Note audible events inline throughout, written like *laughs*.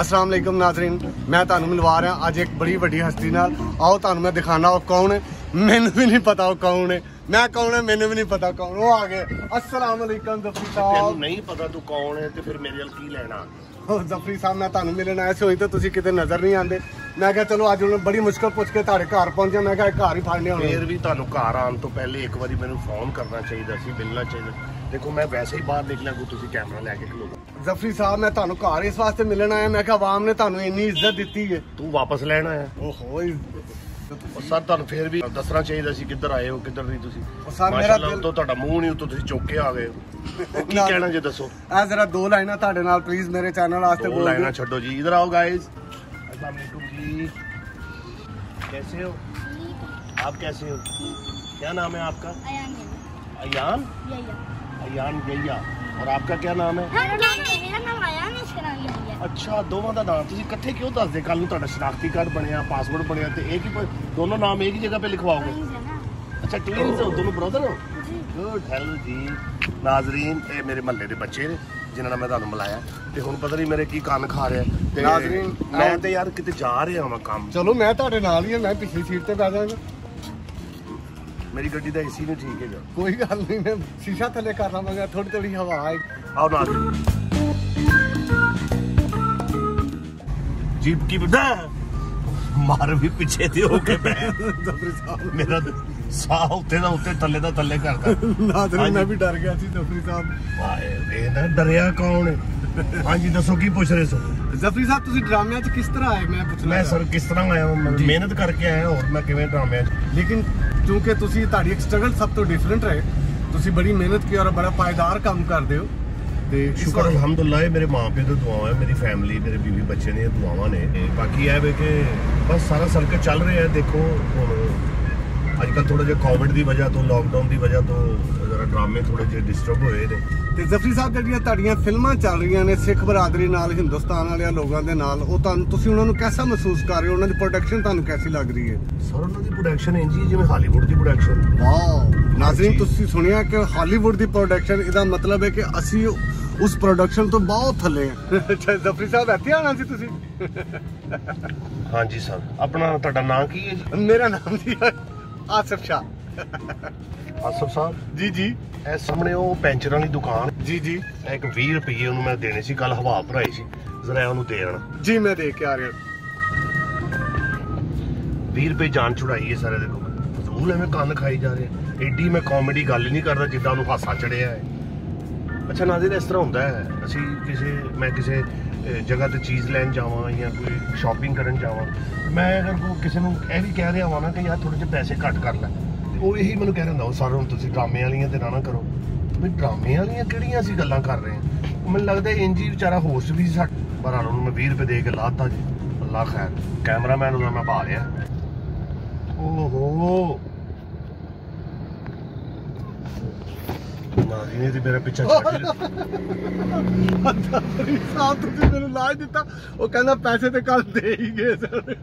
ਅਸਲਾਮ ਅਲੈਕਮ ਨਾਜ਼ਰੀਨ ਮੈਂ ਤੁਹਾਨੂੰ ਮਿਲਵਾ ਰਿਹਾ ਅੱਜ ਇੱਕ ਬੜੀ ਵੱਡੀ ਹਸਤੀ ਨਾਲ ਆਓ ਤੁਹਾਨੂੰ ਮੈਂ ਦਿਖਾਣਾ ਉਹ ਕੌਣ ਹੈ ਮੈਨੂੰ ਵੀ ਨਹੀਂ ਪਤਾ ਉਹ ਕੌਣ ਹੈ ਮੈਂ ਕੌਣ ਹੈ ਮੈਨੂੰ ਵੀ ਨਹੀਂ ਪਤਾ ਕੌਣ ਉਹ ਆ ਗਏ ਅਸਲਾਮ ਅਲੈਕਮ ਜ਼ਫਰੀ ਸਾਹਿਬ ਨਹੀਂ ਪਤਾ ਤੂੰ ਕੌਣ ਹੈ ਤੇ ਫਿਰ ਮੇਰੇ ਨਾਲ ਕੀ ਲੈਣਾ ਉਹ ਜ਼ਫਰੀ ਸਾਹਿਬ ਮੈਂ ਤੁਹਾਨੂੰ ਮਿਲਣ ਆਇਆ ਸੀ ਹੋਈ ਤਾਂ ਤੁਸੀਂ ਕਿਤੇ ਨਜ਼ਰ ਨਹੀਂ ਆਉਂਦੇ ਮੈਂ ਕਿਹਾ ਚਲੋ ਅੱਜ ਉਹਨੂੰ ਬੜੀ ਮੁਸ਼ਕਲ ਪੁੱਛ ਕੇ ਤੁਹਾਡੇ ਘਰ ਪਹੁੰਚਿਆ ਮੈਂ ਕਿਹਾ ਘਰ ਹੀ ਫੜਨੇ ਹੋਣੇ ਫੇਰ ਵੀ ਤੁਹਾਨੂੰ ਘਰ ਆਉਣ ਤੋਂ ਪਹਿਲੇ ਇੱਕ ਵਾਰੀ ਮੈਨੂੰ ਫੋਨ ਕਰਨਾ ਚਾਹੀਦਾ ਸੀ ਮਿਲਣਾ ਚਾਹੀਦਾ ਦੇਖੋ ਮੈਂ ਵੈਸੇ ਹੀ ਬਾਹਰ ਨਿਕਲਿਆ ਕੋ ਤੁਸੀਂ ਕੈਮਰਾ ਲੈ ਕੇ ਖਲੋ ਗਏ। ਜ਼ਫਰੀ ਸਾਹਿਬ ਮੈਂ ਤੁਹਾਨੂੰ ਘਰ ਇਸ ਵਾਸਤੇ ਮਿਲਣ ਆਇਆ ਮੈਂ ਕਿਹਾ ਆਵਾਮ ਨੇ ਤੁਹਾਨੂੰ ਇੰਨੀ ਇੱਜ਼ਤ ਦਿੱਤੀ ਹੈ ਤੂੰ ਵਾਪਸ ਲੈਣ ਆਇਆ ਓਹੋ ਉਹ ਸਰ ਤੁਹਾਨੂੰ ਫੇਰ ਵੀ ਦੱਸਣਾ ਚਾਹੀਦਾ ਸੀ ਕਿੱਧਰ ਆਏ ਹੋ ਕਿੱਧਰ ਨਹੀਂ ਤੁਸੀਂ ਉਹ ਸਰ, ਮੇਰਾ ਮਾਸ਼ਾਅੱਲਾ, ਦਿਲ- ਉਤੋਂ ਤੁਹਾਡਾ ਮੂੰਹ ਨਹੀਂ ਉਤੋਂ ਤੁਸੀਂ ਚੁੱਕ ਕੇ ਆ ਗਏ ਹੋ। ਉਹ ਕੀ ਨਾ- ਕਹਿਣਾ ਜੇ ਦੱਸੋ ਆ ਜ਼ਰਾ ਦੋ ਲਾਈਨਾਂ ਤੁਹਾਡੇ ਨਾਲ ਪਲੀਜ਼ ਮੇਰੇ ਚੈਨਲ ਵਾਸਤੇ दो ਬੋਲ लाइना ਦਿਓ छोड़ो जी इधर आओ गाइस अस्सलाम वालेकुम जी कैसे हो आप कैसे हो क्या नाम है आपका अयान है। अयान ਅਯਾਨ ਗਈਆ। ਔਰ ਆਪਕਾ ਕੀ ਨਾਮ ਹੈ? ਮੇਰਾ ਨਾਮ ਅਯਾਨ ਇਸ਼ਕਰਾਨੀ ਹੈ। ਅੱਛਾ ਦੋਵਾਂ ਦਾ ਨਾਮ ਤੁਸੀਂ ਇਕੱਠੇ ਕਿਉਂ ਦੱਸਦੇ? ਕੱਲ ਨੂੰ ਤੁਹਾਡਾ ਸ਼ਨਾਖਤੀ ਕਾਰਡ ਬਣਿਆ ਪਾਸਪੋਰਟ ਬਣਿਆ ਤੇ ਇਹ ਕੀ ਦੋਨੋਂ ਨਾਮ ਇੱਕ ਹੀ ਜਗ੍ਹਾ ਤੇ ਲਿਖਵਾਓਗੇ? ਅੱਛਾ ਟਵਿਨਸ ਹੋ ਦੋਨੋਂ ਬ੍ਰਦਰ ਹੋ? ਗੁੱਡ ਹੈਲੋ ਜੀ ਨਾਜ਼ਰੀਨ ਇਹ ਮੇਰੇ ਮਹੱਲੇ ਦੇ ਬੱਚੇ ਨੇ ਜਿਨ੍ਹਾਂ ਨਾਲ ਮੈਂ ਤੁਹਾਨੂੰ ਮਿਲਾਇਆ। ਤੇ ਹੁਣ ਪਤਾ ਨਹੀਂ ਮੇਰੇ ਕੀ ਕੰਨ ਖਾ ਰਿਹਾ। ਤੇ ਨਾਜ਼ਰੀਨ ਮੈਂ ਤੇ ਯਾਰ ਕਿਤੇ ਜਾ ਰਿਹਾ ਹਾਂ ਕੰਮ। ਚਲੋ ਮੈਂ ਤੁਹਾਡੇ ਨਾਲ ਹੀ ਹਾਂ ਮੈਂ ਪਿਛਲੀ ਸੀਟ ਤੇ ਬੈਠਾ ਮੇਰੀ ਗੱਡੀ ਦਾ ਏਸੀ ਨਹੀਂ ਠੀਕ ਹੈਗਾ। ਕੋਈ ਗੱਲ ਨਹੀਂ ਮੈਂ ਸ਼ੀਸ਼ਾ ਥੱਲੇ ਕਰ ਲਵਾਂਗਾ ਥੋੜੀ ਥੋੜੀ ਹਵਾ ਆਏ। ਆਓ ਨਾਜ਼ਰੀਨ ਜੀਪ ਕੀ ਬਦਾ? ਮਾਰ ਵੀ ਪਿੱਛੇ ਤੇ ਹੋ ਕੇ ਸਾਹਿਬ। ਮੇਰਾ ਸਾਹ ਉੱਤੇ ਦਾ ਉੱਤੇ ਥੱਲੇ ਦਾ ਥੱਲੇ ਕਰਦਾ। ਨਾਜ਼ਰੀਨ ਮੈਂ ਵੀ ਡਰ ਗਿਆ ਸੀ ਜ਼ਫਰੀ ਸਾਹਿਬ। ਵਾਏ ਇਹ ਨਾ ਡਰਿਆ ਕੌਣ ਹੈ? ਹਾਂਜੀ ਦੱਸੋ ਕੀ ਪੁੱਛ ਰਹੇ ਸੋ? ਜ਼ਫਰੀ ਸਾਹਿਬ ਤੁਸੀਂ ਡਰਾਮਿਆਂ 'ਚ ਕਿਸ ਤਰ੍ਹਾਂ ਆਏ? ਮੈਂ ਪੁੱਛਣਾ ਮੈਂ ਸਰ ਕਿਸ ਤਰ੍ਹਾਂ ਆਇਆ ਮੈਂ। ਮਿਹਨਤ ਕਰਕੇ ਆਇਆ ਹੋਰ ਮੈਂ ਕਿਵੇਂ ਡਰਾਮਿਆਂ 'ਚ? ਲੇਕਿਨ ਕਿਉਂਕਿ ਤੁਸੀਂ ਤੁਹਾਡੀ ਇੱਕ ਸਟਰਗਲ ਸਭ ਤੋਂ ਡਿਫਰੈਂਟ ਹੈ ਤੁਸੀਂ ਬੜੀ ਮਿਹਨਤ ਕੀ ਔਰ ਬੜਾ ਪਾਇਦਾਰ ਕੰਮ ਕਰਦੇ ਹੋ। ਤੇ ਸ਼ੁਕਰ ਅਲਹਮਦੁਲਿਲਾ ਮੇਰੇ ਮਾਪੇ ਦੀ ਦੁਆਵਾਂ ਹੈ ਮੇਰੀ ਫੈਮਿਲੀ ਮੇਰੇ ਬੀਵੀ ਬੱਚੇ ਨੇ ਦੁਆਵਾਂ ਨੇ। ਤੇ ਬਾਕੀ ਇਹ ਵੇ ਕਿ ਬਸ ਸਾਰਾ ਸਰਕਲ ਚੱਲ ਰਿਹਾ ਹੈ ਦੇਖੋ ਹੁਣ ਅੱਜ ਕੱਲ ਥੋੜਾ ਜਿਹਾ ਕੋਵਿਡ ਦੀ ਵਜ੍ਹਾ ਤੋਂ ਲਾਕਡਾਊਨ ਦੀ ਵਜ੍ਹਾ ਤੋਂ ਜ਼ਰਾ ਡਰਾਮੇ ਥੋੜੇ ਜਿਹੇ ਡਿਸਟਰਬ ਹੋਏ ਨੇ। ਤੇ ਜ਼ਫਰੀ ਸਾਹਿਬ ਜਿਹੜੀਆਂ ਤੁਹਾਡੀਆਂ ਫਿਲਮਾਂ ਚੱਲ ਰਹੀਆਂ ਨੇ ਸਿੱਖ ਬਰਾਦਰੀ ਨਾਲ ਹਿੰਦੁਸਤਾਨ ਵਾਲਿਆਂ ਲੋਕਾਂ ਦੇ ਨਾਲ ਉਹ ਤੁਹਾਨੂੰ ਤੁਸੀਂ ਉਹਨਾਂ ਨੂੰ ਕਿਹਦਾ ਮਹਿਸੂਸ ਕਰ ਰਹੇ ਹੋ? ਉਹਨਾਂ ਦੀ ਪ੍ਰੋਡਕਸ਼ਨ ਤੁਹਾਨੂੰ ਕੈਸੀ ਲੱਗ ਰਹੀ ਹੈ? ਸਰ ਉਹਨਾਂ ਦੀ ਪ੍ਰੋਡਕਸ਼ਨ ਇੰਜੀ ਹੈ ਜਿਵੇਂ ਹਾਲੀਵੁੱਡ ਦੀ ਪ੍ਰੋਡਕਸ਼ਨ ਵਾਓ! ਨਾਜ਼ਰੀਨ। ਤੁਸੀਂ ਸੁਣਿਆ ਕਿ ਹਾਲੀਵੁੱਡ ਦੀ ਪ੍ਰੋਡਕਸ਼ਨ ਇਹਦਾ ਮਤਲਬ ਹੈ ਕਿ ਅਸੀਂ ਉਸ ਪ੍ਰੋਡਕਸ਼ਨ ਤੋਂ ਬਹੁਤ ਥੱਲੇ ਹਾਂ। ਅੱਛਾ ਜ਼ਫਰੀ ਸਾਹਿਬ ਇੱਥੇ ਆਣਾ ਸੀ ਤੁਸੀਂ? ਹਾਂਜੀ ਸਰ ਆਪਣਾ ਤੁਹਾਡਾ ਨਾਂ ਕੀ ਹੈ ਜੀ? ਮੇਰਾ ਨਾਮ ਜੀ ਆਸਫ ਸ਼ਾਹ। ਆਸਫ ਸਾਹਿਬ? ਜੀ ਜੀ। ਇਹ ਸਾਹਮਣੇ ਉਹ ਪੈਂਚਰਾਂ ਵਾਲੀ ਦੁਕਾਨ। ਜੀ ਜੀ। ਇੱਕ 20 ਰੁਪਏ ਉਹਨੂੰ ਮੈਂ ਦੇਣੇ ਸੀ ਕੱਲ ਹਵਾ ਭਰਾਈ ਸੀ। ਜ਼ਰਾ ਉਹਨੂੰ ਦੇ ਆਣਾ। ਜੀ ਮੈਂ ਦੇਖ ਕੇ ਆ ਰਿਹਾ। 20 ਰੁਪਏ ਜਾਨ ਛੁਡਾਈ ਹੈ ਸਾਰੇ ਦੇਖੋ ਫਜ਼ੂਲ ਐਵੇਂ ਕੰਨ ਖਾਈ ਜਾ ਰਹੇ ਐਡੀ ਮੈਂ ਕਾਮੇਡੀ ਗੱਲ ਨਹੀਂ ਕਰਦਾ ਜਿੱਦਾਂ ਉਹਨੂੰ ਹਾਸਾ ਚੜਿਆ ਹੈ। ਅੱਛਾ ਨਾਜ਼ਰ ਇਸ ਤਰ੍ਹਾਂ ਹੁੰਦਾ ਹੈ, ਅਸੀਂ ਕਿਸੇ, ਮੈਂ ਕਿਸੇ ਜਗ੍ਹਾ ਤੇ ਚੀਜ਼ ਲੈਣ ਜਾਵਾਂ ਜਾਂ ਕੋਈ ਸ਼ਾਪਿੰਗ ਕਰਨ ਜਾਵਾਂ, ਮੈਂ ਅਗਰ ਕੋ ਕਿਸੇ ਨੂੰ ਇਹ ਵੀ ਕਹਿ ਰਿਹਾ ਹਾਂ ਨਾ ਕਿ ਯਾਰ ਥੋੜੇ ਜਿਹੇ ਪੈਸੇ ਘੱਟ ਕਰ ਲੈ ਉਹ ਇਹੀ ਮੈਨੂੰ ਕਹਿ ਰਿਹਾ ਹੁੰਦਾ ਉਹ ਸਰ, ਹੁਣ ਤੁਸੀਂ ਡਰਾਮੇ ਵਾਲੀਆਂ ਤੇ ਨਾ ਕਰੋ। ਵੀ ਡਰਾਮੇ ਵਾਲੀਆਂ ਕਿਹੜੀਆਂ ਅਸੀਂ ਗੱਲਾਂ ਕਰ ਰਹੇ ਹਾਂ? ਮੈਨੂੰ ਲੱਗਦਾ ਇੰਜੀ ਵਿਚਾਰਾ ਹੋਸ਼ ਵੀ ਸੀ ਸਾਡਾ ਪਰ ਹਾਲ ਉਹਨੂੰ ਮੈਂ 20 ਰੁਪਏ ਦੇ ਕੇ ਲਾਤਾ ਜੀ। ਅੱਲਾ ਖੈਰ, ਕੈਮਰਾਮੈਨ ਉਹਦਾ ਮੈਂ ਪਾ ਲਿਆ ਓਹੋ। ਨਾ ਇਹਨੇ ਤੇ ਮੇਰਾ ਪਿੱਛਾ ਛੱਡ ਸਾਹਿਬ ਤੁਸੀਂ ਮੈਨੂੰ ਲਾਜ ਦਿੱਤਾ ਉਹ ਕਹਿੰਦਾ ਪੈਸੇ ਤੇ ਕੱਲ ਦੇ ਹੀ ਗਏ ਸਰ।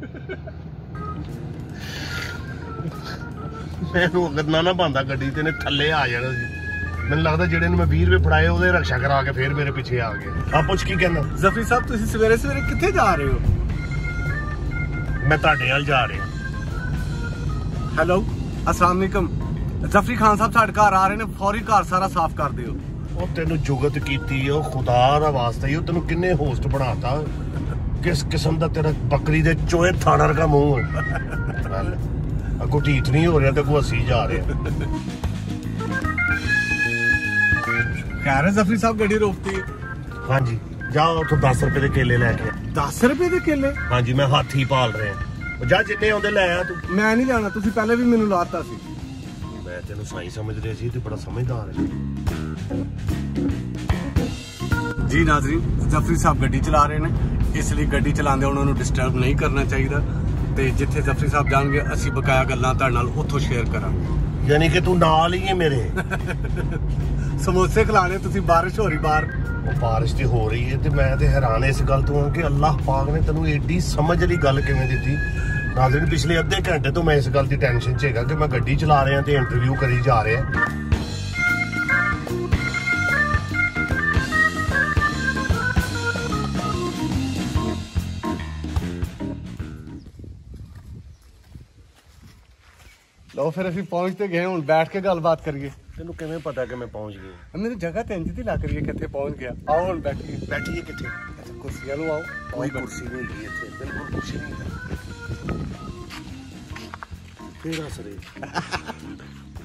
ਮੈਨੂੰ ਅਗਰ ਨਾ ਨਾ ਬੰਦਾ ਗੱਡੀ ਤੇ ਨੇ ਥੱਲੇ ਆ ਜਾਣਾ ਸੀ। ਮੈਨੂੰ ਲੱਗਦਾ ਜਿਹੜੇ ਨੂੰ ਮੈਂ 20 ਰੁਪਏ ਫੜਾਏ ਉਹਦੇ ਰਕਸ਼ਾ ਕਰਾ ਕੇ ਫੇਰ ਮੇਰੇ ਪਿੱਛੇ ਆ ਗਏ। ਆ ਪੁੱਛ ਕੀ ਕਹਿੰਦਾ? ਜ਼ਫਰੀ ਸਾਹਿਬ ਤੁਸੀਂ ਸਵੇਰੇ ਸਵੇਰੇ ਕਿੱਥੇ ਜਾ ਰਹੇ ਹੋ? ਮੈਂ ਤੁਹਾਡੇ ਨਾਲ ਜਾ ਰਿਹਾ। ਹੈਲੋ ਅਸਲਾਮ ਅਲੈਕਮ ਜ਼ਫਰੀ ਖਾਨ ਸਾਹਿਬ ਸਾਡੇ ਘਰ ਆ ਰਹੇ ਨੇ ਫੌਰੀ ਘਰ ਸਾਰਾ ਸਾਫ਼ ਕਰ ਦਿਓ। ਉਹ ਤੈਨੂੰ ਜੁਗਤ ਕੀਤੀ ਉਹ ਖੁਦਾ ਦਾ ਵਾਸਤਾ ਹੀ ਉਹ ਤੈਨੂੰ ਕਿੰਨੇ ਹੋਸਟ ਬਣਾਤਾ? ਕਿਸ ਕਿਸਮ ਦਾ ਤੇਰਾ ਬੱਕਰੀ ਦੇ ਚੋਏ ਥਾਣਾ ਵਰਗਾ ਮੂੰਹ? ਹੈ ਅਗੋ ਢੀਠ ਨਹੀਂ ਹੋ ਰਿਹਾ ਤੇ ਕੋ ਅਸੀਂ ਜਾ ਰਹੇ ਹਾਂ। ਖੈਰ ਹੈ ਜ਼ਫਰੀ ਸਾਹਿਬ ਗੱਡੀ ਰੋਕਤੀ ਹਾਂਜੀ ਜਾ ਉੱਥੋਂ 10 ਰੁਪਏ ਦੇ ਕੇਲੇ ਲੈ ਕੇ ਆ। 10 ਰੁਪਏ ਦੇ ਕੇਲੇ? ਹਾਂਜੀ ਮੈਂ ਹਾਥੀ ਪਾਲ ਰਿਹਾ। ਜਾ ਜਿੰਨੇ ਆਉਂਦੇ ਲੈ ਆ ਤੂੰ। ਮੈਂ ਨਹੀਂ ਜਾਣਾ ਤੁਸੀਂ ਪਹਿਲੇ ਵੀ ਮੈਨੂੰ ਲਾਤਾ ਸੀ। ਮੈਂ ਤੈਨੂੰ ਸਾਈ ਸਮਝ ਰਿਹਾ ਸੀ ਤੇ ਬੜਾ ਸਮਝਦਾਰ ਹੈ। ਜੀ ਨਾਜ਼ਰੀਨ ਜ਼ਫਰੀ ਸਾਹਿਬ ਗੱਡੀ ਚਲਾ ਰਹੇ ਨੇ। ਇਸ ਲਈ ਗੱਡੀ ਚਲਾਉਂਦੇ ਉਹਨਾਂ ਨੂੰ ਡਿਸਟਰਬ ਨਹੀਂ ਕਰਨਾ ਚਾਹੀਦਾ। ਤੇ ਜਿੱਥੇ ਜ਼ਫਰੀ ਸਾਹਿਬ ਜਾਣਗੇ ਅਸੀਂ ਬਕਾਇਆ ਗੱਲਾਂ ਤੁਹਾਡੇ ਨਾਲ ਉੱਥੋਂ ਸ਼ੇਅਰ ਕਰਾਂਗੇ। ਯਾਨੀ ਕਿ ਤੂੰ ਨਾਲ ਹੀ ਹੈ ਮੇਰੇ। *laughs* ਸਮੋਸੇ ਖਿਲਾਣੇ ਤੁਸੀਂ ਬਾਰਿਸ਼ ਹੋ ਰਹੀ ਬਾਹਰ। ਉਹ ਬਾਰਿਸ਼ ਤੇ ਹੋ ਰਹੀ ਹੈ ਤੇ ਮੈਂ ਤੇ ਹੈਰਾਨ ਇਸ ਗੱਲ ਤੋਂ ਹਾਂ ਕਿ ਅੱਲਾਹ ਪਾਕ ਨੇ ਤੈਨੂੰ ਏਡੀ ਸਮਝ ਵਾਲੀ ਗੱਲ ਕਿਵੇਂ ਦਿੱਤੀ। ਨਾਜ਼ਰੀਨ ਪਿਛਲੇ ਅੱਧੇ ਘੰਟੇ ਤੋਂ ਮੈਂ ਇਸ ਗੱਲ ਦੀ ਟੈਨਸ਼ਨ 'ਚ ਹੈਗਾ ਕਿ ਮੈਂ ਗੱਡੀ ਚਲਾ ਰਿਹਾ ਤੇ ਇੰਟਰਵਿਊ ਕਰੀ ਜਾ ਰਿਹਾ। ਲਓ ਫਿਰ ਅਸੀਂ ਪਹੁੰਚ ਤੇ ਗਏ ਹੁਣ ਬੈਠ ਕੇ ਗੱਲਬਾਤ ਕਰੀਏ। ਤੈਨੂੰ ਕਿਵੇਂ ਪਤਾ ਕਿ ਮੈਂ ਪਹੁੰਚ ਗਿਆ ਮੇਰੀ ਜਗ੍ਹਾ ਤੇ ਇੰਜ ਦੀ ਲੱਗ ਰਹੀ ਹੈ ਕਿੱਥੇ ਪਹੁੰਚ ਗਿਆ। ਆਓ ਹੁਣ ਬੈਠੀਏ। ਬੈਠੀਏ ਕਿੱਥੇ? ਅੱਛਾ ਕੁਰਸੀਆਂ ਨੂੰ ਆਓ। ਕੋਈ ਕੁਰਸੀ ਨਹੀਂ ਹੈਗੀ ਇੱਥੇ। ਬਿਲਕੁਲ ਕੁਰਸੀ ਨਹੀਂ ਹੈ ਫੇਰ ਹੱਸ ਰਹੇ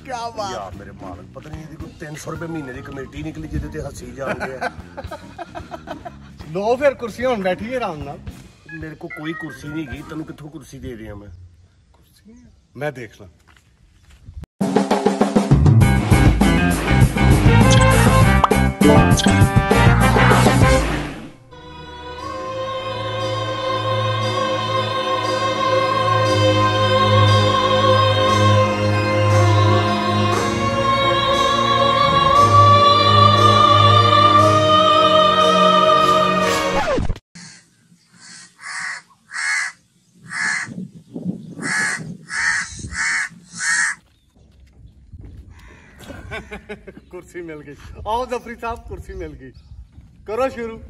ਕੀ ਯਾਰ ਮੇਰੇ ਮਾਲਕ ਪਤਾ ਨਹੀਂ ਇਹਦੀ ਕੋਈ 300 ਰੁਪਏ ਮਹੀਨੇ ਦੀ ਕਮੇਟੀ ਨਿਕਲੀ ਜਿਹਦੇ ਤੇ ਹੱਸੀ ਜਾਂਦੇ ਆ ਲਓ ਫਿਰ ਕੁਰਸੀਆਂ ਹੁਣ ਬੈਠੀਏ ਆਰਾਮ ਨਾਲ। ਮੇਰੇ ਕੋਲ ਕੋਈ ਕੁਰਸੀ ਨਹੀਂ ਹੈਗੀ ਤੈਨੂੰ ਕਿੱਥੋਂ ਕੁਰਸੀ ਦੇ ਦਿਆਂ ਮੈਂ? ਮੈਂ ਦੇਖ ਲਾਂ। ਕੁਰਸੀ ਆਓ ਜ਼ਫਰੀ ਸਾਹਿਬ ਕੁਰਸੀ ਮਿਲ ਗਈ। ਕਰੋ ਸ਼ੁਰੂ।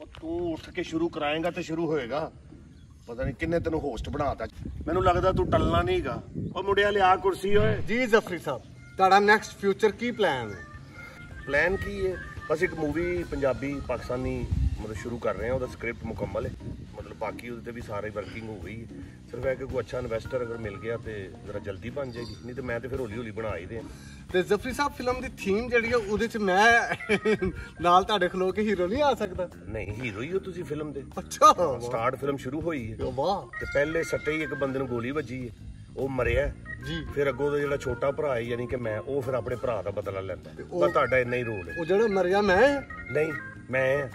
ਉਹ ਤੂੰ ਉੱਠ ਕੇ ਸ਼ੁਰੂ ਕਰਾਏਗਾ ਤੇ ਸ਼ੁਰੂ ਹੋਏਗਾ। ਪਤਾ ਨਹੀਂ ਕਿੰਨੇ ਤੈਨੂੰ ਹੋਸਟ ਬਣਾਤਾ। ਮੈਨੂੰ ਲੱਗਦਾ ਤੂੰ ਟਲਣਾ ਨਹੀਂਗਾ ਉਹ ਮੁੰਡਿਆ ਲਿਆ ਕੁਰਸੀ ਓਏ। ਜੀ ਜ਼ਫਰੀ ਸਾਹਿਬ ਤੁਹਾਡਾ ਨੈਕਸਟ ਫਿਊਚਰ ਕੀ ਪਲਾਨ ਹੈ? ਪਲਾਨ ਕੀ ਹੈ? ਬਸ ਇੱਕ ਮੂਵੀ ਪੰਜਾਬੀ ਪਾਕਿਸਤਾਨੀ ਮਤਲਬ ਸ਼ੁਰੂ ਕਰ ਰਹੇ ਹਾਂ ਉਹਦਾ ਸਕ੍ਰਿਪਟ ਮੁਕੰਮਲ ਹੈ। ਮਤਲਬ ਬਾਕੀ ਉਹਦੇ ਤੇ ਵੀ ਸਾਰੇ ਵਰਕਿੰਗ ਹੋ ਗਈ। ਸਿਰਫ ਇਹ ਕਿ ਕੋਈ ਅੱਛਾ ਇਨਵੈਸਟਰ ਅਗਰ ਮਿਲ ਗਿਆ ਤੇ ਜ਼ਰਾ ਜਲਦੀ ਬਣ ਜਾਏਗੀ। ਨਹੀਂ ਤੇ ਮੈਂ ਤੇ ਫਿਰ ਹੌਲੀ ਹੌਲੀ ਬਣਾ ਹੀ ਦਿਆਂ। ਤੇ ਜ਼ਫਰੀ ਸਾਹਿਬ ਫਿਲਮ ਦੀ ਥੀਮ ਜਿਹੜੀ ਹੈ ਉਹਦੇ ਚ ਮੈਂ ਨਾਲ ਤੁਹਾਡੇ ਖਲੋ ਕੇ ਹੀਰੋ ਨਹੀਂ ਆ ਸਕਦਾ। ਨਹੀਂ ਹੀਰੋ ਹੀ ਹੋ ਤੁਸੀਂ ਫਿਲਮ ਦੇ। ਅੱਛਾ ਸਟਾਰਟ ਫਿਲਮ ਸ਼ੁਰੂ ਹੋਈ ਹੈ। ਵਾਹ। ਤੇ ਪਹਿਲੇ ਸੱਟੇ ਹੀ ਇੱਕ ਬੰਦੇ ਨੂੰ ਗੋਲੀ ਵੱਜੀ ਹੈ। ਉਹ ਮਰਿਆ। ਜੀ। ਫਿਰ ਅੱਗੋਂ ਦਾ ਜਿਹੜਾ ਛੋਟਾ ਭਰਾ ਹੈ ਯਾਨੀ ਕਿ ਮੈਂ ਉਹ ਫਿਰ ਆਪਣੇ ਭਰਾ ਦਾ ਬਦਲਾ ਲੈਂਦਾ। ਬਸ ਤੁਹਾਡਾ ਇੰਨਾ ਹੀ ਰੋਲ ਹੈ। ਉਹ ਜਿਹੜਾ ਮਰਿਆ ਮੈਂ ਨਹੀਂ ਮੈਂ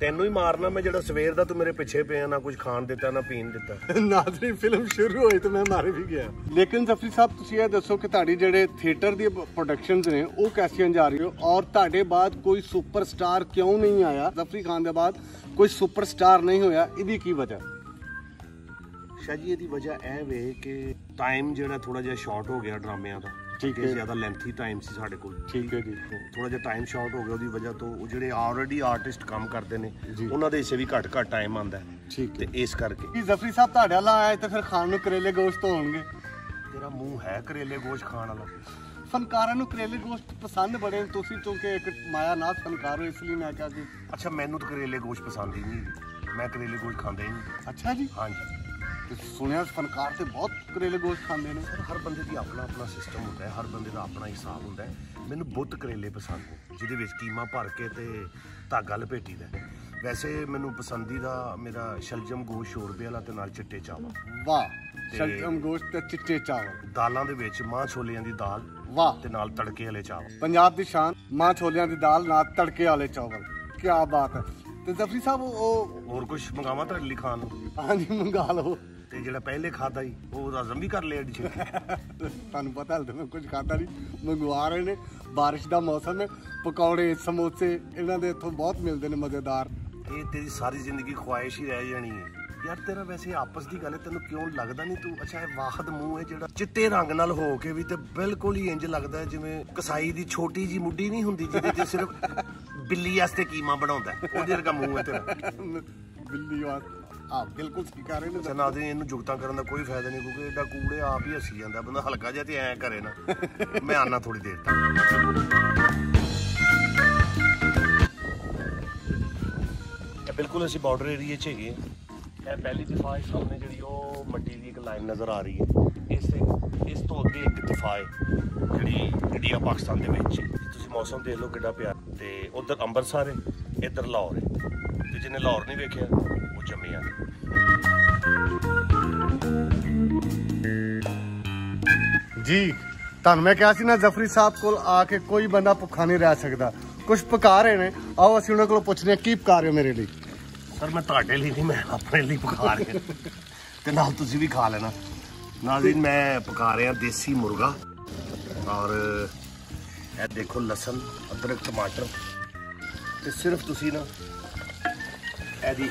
ਤੈਨੂੰ ਹੀ ਮਾਰਨਾ ਮੈਂ ਜਿਹੜਾ ਸਵੇਰ ਦਾ ਤੂੰ ਮੇਰੇ ਪਿੱਛੇ ਪਿਆ ਨਾ ਕੁਝ ਖਾਣ ਦਿੱਤਾ ਨਾ ਪੀਣ ਦਿੱਤਾ। ਨਾਜ਼ਰੀ ਫਿਲਮ ਸ਼ੁਰੂ ਹੋਈ ਤੇ ਮੈਂ ਮਾਰੇ ਵੀ ਗਿਆ। ਲੇਕਿਨ ਜ਼ਫਰੀ ਸਾਹਿਬ ਤੁਸੀਂ ਇਹ ਦੱਸੋ ਕਿ ਤੁਹਾਡੀ ਜਿਹੜੇ ਥੀਏਟਰ ਦੀ ਪ੍ਰੋਡਕਸ਼ਨਸ ਨੇ ਉਹ ਕੈਸੀਆਂ ਜਾ ਰਹੀ ਹੋ ਔਰ ਤੁਹਾਡੇ ਬਾਅਦ ਕੋਈ ਸੁਪਰਸਟਾਰ ਕਿਉਂ ਨਹੀਂ ਆਇਆ? ਜ਼ਫਰੀ ਖਾਨ ਦੇ ਬਾਅਦ ਕੋਈ ਸੁਪਰਸਟਾਰ ਨਹੀਂ ਹੋਇਆ ਇਹਦੀ ਕੀ ਵਜ੍ਹਾ? ਸ਼ਾਹ ਜੀ ਇਹਦੀ ਵਜ੍ਹਾ ਇਹ ਵੇ ਕਿ ਟਾਈਮ ਜਿਹੜਾ ਥੋੜਾ ਜਿਹਾ ਸ਼ਾਰਟ ਹੋ ਗਿਆ ਡਰਾਮਿਆਂ ਦਾ। ਠੀਕ ਹੈ। ਜ਼ਿਆਦਾ ਲੈਂਥੀ ਟਾਈਮ ਸੀ ਸਾਡੇ ਕੋਲ। ਠੀਕ ਹੈ ਜੀ। ਥੋੜਾ ਜਿਹਾ ਟਾਈਮ ਸ਼ਾਰਟ ਹੋ ਗਿਆ ਉਹਦੀ ਵਜ੍ਹਾ ਤੋਂ ਉਹ ਜਿਹੜੇ ਆਲਰੇਡੀ ਆਰਟਿਸਟ ਕੰਮ ਕਰਦੇ ਨੇ ਜੀ। ਉਹਨਾਂ ਦੇ ਹਿੱਸੇ ਵੀ ਘੱਟ ਘੱਟ ਟਾਈਮ ਆਉਂਦਾ ਠੀਕ ਤੇ ਇਸ ਕਰਕੇ। ਕੀ ਜ਼ਫਰੀ ਸਾਹਿਬ ਤੁਹਾਡੇ ਵਾਲਾ ਆਇਆ ਤੇ ਫਿਰ ਖਾਣ ਨੂੰ ਕਰੇਲੇ ਗੋਸ਼ਤ ਹੋਣਗੇ। ਤੇਰਾ ਮੂੰਹ ਹੈ ਕਰੇਲੇ ਗੋਸ਼ ਖਾਣ ਵਾਲਾ। ਫਨਕਾਰਾਂ ਨੂੰ ਕਰੇਲੇ ਗੋਸ਼ਤ ਪਸੰਦ ਬੜੇ ਤੁਸੀਂ ਕਿਉਂਕਿ ਇੱਕ ਮਾਇਆ ਨਾਥ ਫਨਕਾਰ ਹੋ ਇਸ ਲਈ ਮੈਂ ਕਿਹਾ ਕਿ ਅੱਛਾ ਮੈਨੂੰ ਤਾਂ ਕਰੇਲੇ ਗੋਸ਼ ਪਸੰਦ ਹੀ ਨਹੀਂ। ਮੈਂ ਕਰੇਲੇ ਗੋਸ਼ ਖਾਂਦਾ ਹੀ ਨਹੀਂ। ਅੱਛਾ ਜੀ। ਹਾਂਜੀ। ਤੇ ਸੁਣਿਆ ਫਨਕਾਰ ਤੇ ਬਹੁਤ ਕਰੇਲੇ ਗੋਸ਼ਤ ਖਾਂਦੇ ਨੇ। ਸਰ ਹਰ ਬੰਦੇ ਦੀ ਆਪਣਾ ਆਪਣਾ ਸਿਸਟਮ ਹੁੰਦਾ ਹੈ ਹਰ ਬੰਦੇ ਦਾ ਆਪਣਾ ਹਿਸਾਬ ਹੁੰਦਾ ਹੈ। ਮੈਨੂੰ ਬੁੱਤ ਕਰੇਲੇ ਪਸੰਦ ਨੇ ਜਿਹਦੇ ਵਿੱਚ ਕੀਮਾ ਭਰ ਕੇ ਤੇ ਧਾਗਾ ਲਪੇਟੀਦਾ। ਵੈਸੇ ਮੈਨੂੰ ਪਸੰਦੀਦਾ ਮੇਰਾ ਸ਼ਲਜਮ ਗੋਸ਼ ਸ਼ੋਰਬੇ ਵਾਲਾ ਤੇ ਨਾਲ ਚਿੱਟੇ ਚਾਵਲ। ਵਾਹ ਸ਼ਲਗਮ ਗੋਸ਼ਤ ਤੇ ਚਿੱਟੇ ਚਾਵਲ। ਦਾਲਾਂ ਦੇ ਵਿੱਚ ਮਾਂ ਛੋਲਿਆਂ ਦੀ ਦਾਲ ਵਾਹ। ਤੇ ਨਾਲ ਤੜਕੇ ਵਾਲੇ ਚਾਵਲ। ਪੰਜਾਬ ਦੀ ਸ਼ਾਨ ਮਾਂ ਛੋਲਿਆਂ ਦੀ ਦਾਲ ਨਾਲ ਤੜਕੇ ਵਾਲੇ ਚਾਵਲ। ਕੀ ਬਾਤ ਹੈ। ਤੇ ਜ਼ਫਰੀ ਸਾਹਿਬ ਉਹ ਹੋਰ ਕੁਝ ਮੰਗਾਵਾਂ ਤੁਹਾਡੇ ਲਈ ਖਾਣ ਨੂੰ? ਹਾਂਜੀ ਮੰਗਾ ਲਓ। ਤੇ ਜਿਹੜਾ ਪਹਿਲੇ ਖਾਦਾ ਸੀ ਉਹ ਹਜ਼ਮ ਵੀ ਕਰ ਲਿਆ ਏਡੀ ਛੇਤੀ। *laughs* ਤੁਹਾਨੂੰ ਪਤਾ ਹਲਦੇ ਮੈਂ ਕੁਝ ਖਾਦਾ ਨਹੀਂ। ਮੰਗਵਾ ਰਹੇ ਨੇ ਬਾਰਿਸ਼ ਦਾ ਮੌਸਮ ਹੈ ਪਕੌੜੇ ਸਮੋਸੇ ਇਹਨਾਂ ਦੇ ਇੱਥੋਂ ਬਹੁਤ ਮਿਲਦੇ ਨੇ ਮਜ਼ੇਦਾਰ। ਇਹ ਤੇਰੀ ਸਾਰੀ ਜ਼ਿੰਦਗੀ ਖੁਆਇਸ਼ ਹੀ ਰਹਿ ਜਾਣੀ ਹੈ। ਯਾਰ ਤੇਰਾ ਵੈਸੇ ਆਪਸ ਦੀ ਗੱਲ ਹੈ ਤੈਨੂੰ ਕਿਉਂ ਲੱਗਦਾ ਨਹੀਂ ਤੂੰ? ਅੱਛਾ ਇਹ ਵਾਹਦ ਮੂੰਹ ਹੈ ਜਿਹੜਾ ਚਿੱਟੇ ਰੰਗ ਨਾਲ ਹੋ ਕੇ ਵੀ ਤੇ ਬਿਲਕੁਲ ਹੀ ਇੰਜ ਲੱਗਦਾ ਜਿਵੇਂ ਕਸਾਈ ਦੀ ਛੋਟੀ ਜੀ ਮੁੱਢੀ ਨਹੀਂ ਹੁੰਦੀ ਜਿਹਦੇ ਤੇ ਸਿਰਫ ਬਿੱਲੀ ਵਾਸਤੇ ਕੀਮਾ ਬਣਾਉਂਦਾ। ਉਹਦੇ ਵਰਗਾ ਮੂੰਹ ਹੈ ਤੇਰਾ। ਬਿੱਲੀ ਵਾਸ ਆ ਬਿਲਕੁਲ ਸਹੀ ਕਰ ਰਹੇ ਨੇ ਅੱਛਾ ਇਹਨੂੰ ਜੁਗਤਾਂ ਕਰਨ ਦਾ ਕੋਈ ਫਾਇਦਾ ਨਹੀਂ, ਕਿਉਂਕਿ ਐਡਾ ਕੂੜੇ ਆਪ ਹੀ ਹੱਸੀ ਜਾਂਦਾ, ਬੰਦਾ ਹਲਕਾ ਜਿਹਾ ਤੇ ਐ ਕਰੇ ਨਾ। ਮੈਂ ਆਨਾ ਥੋੜੀ ਦੇਰ ਤੱਕ। ਬਿਲਕੁਲ ਅਸੀਂ ਬਾਰਡਰ ਏਰੀਏ 'ਚ ਹੈਗੇ ਹਾਂ। ਇਹ ਪਹਿਲੀ ਦਿਫਾ ਹੈ ਸਾਹਮਣੇ ਜਿਹੜੀ ਉਹ ਮੱਟੀ ਦੀ ਇੱਕ ਲਾਈਨ ਨਜ਼ਰ ਆ ਰਹੀ ਹੈ। ਇਸ ਇਸ ਤੋਂ ਅੱਗੇ ਇੱਕ ਦਿਫਾ ਹੈ, ਜਿਹੜੀ ਇੰਡੀਆ ਪਾਕਿਸਤਾਨ ਦੇ ਵਿੱਚ। ਤੁਸੀਂ ਮੌਸਮ ਦੇਖ ਲਓ ਕਿੱਡਾ ਪਿਆਰਾ। ਤੇ ਉਧਰ ਅੰਮ੍ਰਿਤਸਰ ਹੈ, ਇੱਧਰ ਲਾਹੌਰ ਹੈ। ਤੇ ਜਿਹਨੇ ਲਾਹੌਰ ਨਹੀਂ ਵੇਖਿਆ ਜੰਮਿਆ। ਜੀ ਤੁਹਾਨੂੰ ਮੈਂ ਕਿਹਾ ਸੀ ਨਾ ਜ਼ਫਰੀ ਸਾਹਿਬ ਕੋਲ ਆ ਕੇ ਕੋਈ ਬੰਦਾ ਭੁੱਖਾ ਨਹੀਂ ਰਹਿ ਸਕਦਾ। ਕੁਝ ਪਕਾ ਰਹੇ ਨੇ। ਆਓ ਅਸੀਂ ਉਹਨਾਂ ਕੋਲੋਂ ਪੁੱਛਦੇ ਹਾਂ ਕੀ ਪਕਾ ਰਹੇ ਹੋ ਮੇਰੇ ਲਈ? ਸਰ ਮੈਂ ਤੁਹਾਡੇ ਲਈ ਨਹੀਂ ਮੈਂ ਆਪਣੇ ਲਈ ਪਕਾ ਰਿਹਾ। ਤੇ ਨਾਲ ਤੁਸੀਂ ਵੀ ਖਾ ਲੈਣਾ। ਨਾਜ਼ਰੀਨ ਮੈਂ ਪਕਾ ਰਿਹਾ ਦੇਸੀ ਮੁਰਗਾ। ਔਰ ਇਹ ਦੇਖੋ ਲਸਣ ਅਦਰਕ ਟਮਾਟਰ। ਤੇ ਸਿਰਫ ਤੁਸੀਂ ਨਾ ਇਹਦੀ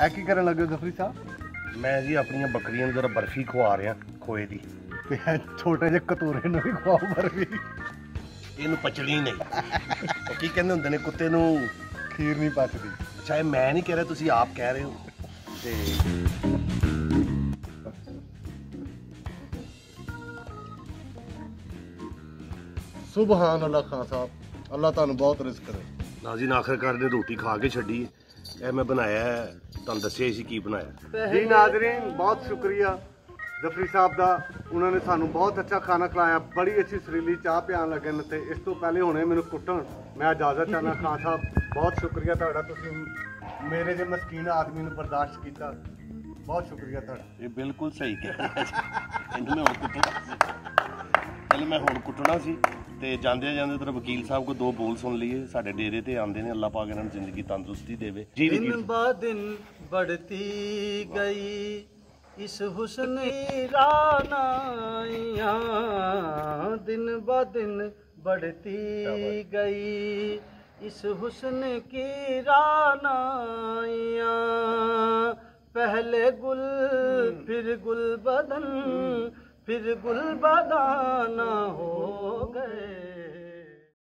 ਐ ਕੀ ਕਰਨ ਲੱਗੇ ਹੋ ਜਫਰੀ ਸਾਹਿਬ? ਮੈਂ ਜੀ ਆਪਣੀਆਂ ਬੱਕਰੀਆਂ ਨੂੰ ਜਰਾ ਬਰਫੀ ਖਵਾ ਰਿਹਾ ਖੋਏ ਦੀ। ਤੇ ਇਹ ਛੋਟੇ ਜਿਹੇ ਕਤੂਰੇ ਨੂੰ ਵੀ ਖਵਾਓ ਬਰਫੀ। ਇਹਨੂੰ ਪਚਣੀ ਨਹੀਂ। ਉਹ ਕੀ ਕਹਿੰਦੇ ਹੁੰਦੇ ਨੇ ਕੁੱਤੇ ਨੂੰ ਖੀਰ ਨਹੀਂ ਪਚਦੀ। ਚਾਹੇ ਮੈਂ ਨਹੀਂ ਕਹਿ ਰਿਹਾ ਤੁਸੀਂ ਆਪ ਕਹਿ ਰਹੇ ਹੋ। ਤੇ ਸੁਭਾਨ ਅੱਲਾ ਖਾਨ ਸਾਹਿਬ ਅੱਲਾ ਤੁਹਾਨੂੰ ਬਹੁਤ ਰਿਜ਼ਕ ਕਰੇ। ਨਾਜ਼ੀਨ ਆਖਰਕਾਰ ਨੇ ਰੋਟੀ ਖਾ ਕੇ ਛੱਡੀ ਇਹ ਮੈਂ ਬਣਾਇਆ ਹੈ, ਤੁਹਾਨੂੰ ਦੱਸਿਆ ਸੀ ਕੀ ਬਣਾਇਆ। ਜੀ ਨਾਜ਼ਰੀਨ ਬਹੁਤ ਸ਼ੁਕਰੀਆ। ਜਫਰੀ ਸਾਹਿਬ ਦਾ ਉਹਨਾਂ ਨੇ ਸਾਨੂੰ ਬਹੁਤ ਅੱਛਾ ਖਾਣਾ ਖਿਲਾਇਆ। ਬੜੀ ਅੱਛੀ ਸਰੀਲੀ ਚਾਹ ਪਿਆਣ ਲੱਗੇ ਨੇ ਤੇ ਇਸ ਤੋਂ ਪਹਿਲੇ ਹੁਣੇ ਮੈਨੂੰ ਕੁੱਟਣ। ਮੈਂ ਇਜਾਜ਼ਤ ਚਾਹਨਾ ਖਾਨ ਸਾਹਿਬ ਬਹੁਤ ਸ਼ੁਕਰੀਆ ਤੁਹਾਡਾ। ਤੁਸੀਂ ਮੇਰੇ ਜੇ ਮਸਕੀਨ ਆਦਮੀ ਨੂੰ ਬਰਦਾਸ਼ਤ ਕੀਤਾ। ਬਹੁਤ ਸ਼ੁਕਰੀਆ ਤੁਹਾਡਾ। ਇਹ ਬਿਲਕੁਲ ਸਹੀ ਕਿਹਾ। ਇਹਨੂੰ ਮੈਂ ਹੁਣ ਕੁੱਟਣਾ ਚਲ ਮੈਂ ਹੁਣ ਕੁੱਟਣਾ ਸੀ। ਤੇ ਜਾਂਦੇ ਜਾਂਦੇ ਤੇਰਾ ਵਕੀਲ ਸਾਹਿਬ ਕੋ ਦੋ ਬੋਲ ਸੁਣ ਲਈਏ ਸਾਡੇ ਡੇਰੇ ਤੇ ਆਉਂਦੇ ਨੇ ਅੱਲਾਹ ਪਾਕ ਇਹਨਾਂ ਨੂੰ ਜ਼ਿੰਦਗੀ ਤੰਦਰੁਸਤੀ ਦੇਵੇ ਜੀ दिन ਵਕੀਲ ब दिन बढ़ती गई इस हुस्न की रानाइयाँ दिन ब दिन बढ़ती गई इस हुस्न की रानाइयाँ पहले गुल फिर गुल बदन फिर गुल बदाना हो गए